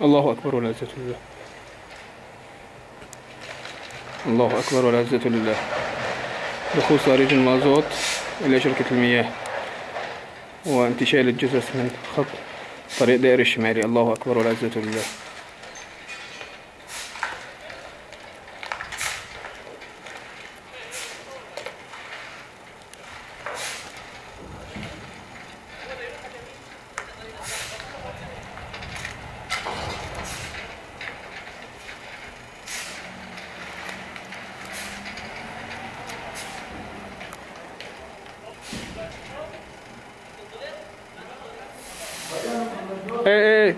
الله أكبر والعزة لله. الله أكبر والعزة لله. دخول صارج المازوت إلى شركة المياه وانتشال الجثث من خط طريق دائري الشمالي الله أكبر والعزة لله. 哎哎